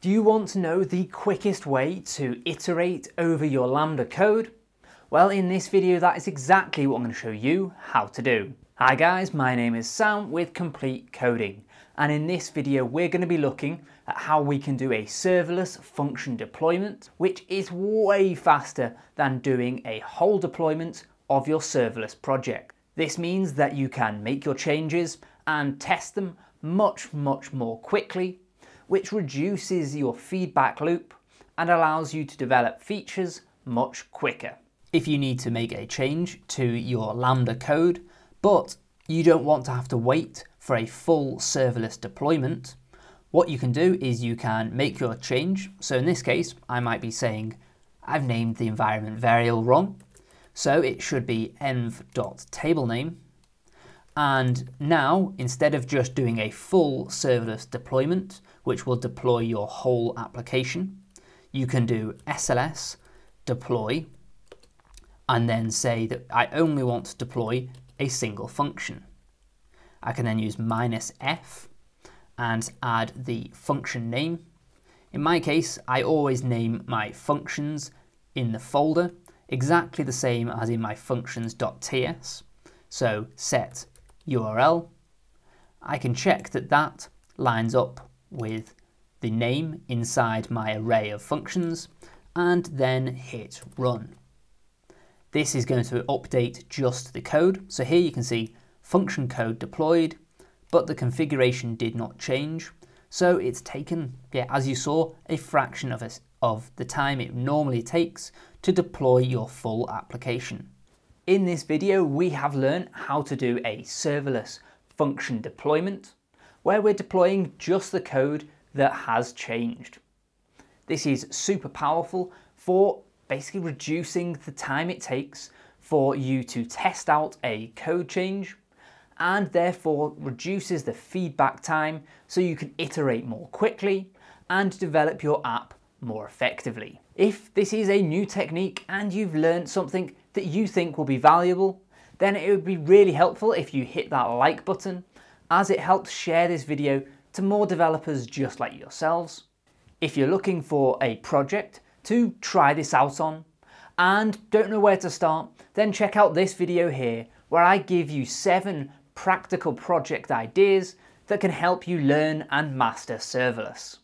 Do you want to know the quickest way to iterate over your Lambda code? Well, in this video, that is exactly what I'm going to show you how to do. Hi guys, my name is Sam with Complete Coding, and in this video, we're going to be looking at how we can do a serverless function deployment, which is way faster than doing a whole deployment of your serverless project. This means that you can make your changes and test them much, much more quickly which reduces your feedback loop and allows you to develop features much quicker. If you need to make a change to your Lambda code, but you don't want to have to wait for a full serverless deployment, what you can do is you can make your change. So in this case, I might be saying, I've named the environment variable wrong. So it should be env.tablename. And now, instead of just doing a full serverless deployment, which will deploy your whole application. You can do SLS deploy and then say that I only want to deploy a single function. I can then use minus F and add the function name. In my case, I always name my functions in the folder exactly the same as in my functions.ts. So set URL. I can check that that lines up with the name inside my array of functions and then hit run. This is going to update just the code. So here you can see function code deployed, but the configuration did not change. So it's taken, yeah, as you saw, a fraction of, a, of the time it normally takes to deploy your full application. In this video, we have learned how to do a serverless function deployment, where we're deploying just the code that has changed. This is super powerful for basically reducing the time it takes for you to test out a code change and therefore reduces the feedback time so you can iterate more quickly and develop your app more effectively. If this is a new technique and you've learned something that you think will be valuable, then it would be really helpful if you hit that like button as it helps share this video to more developers just like yourselves. If you're looking for a project to try this out on and don't know where to start, then check out this video here where I give you seven practical project ideas that can help you learn and master serverless.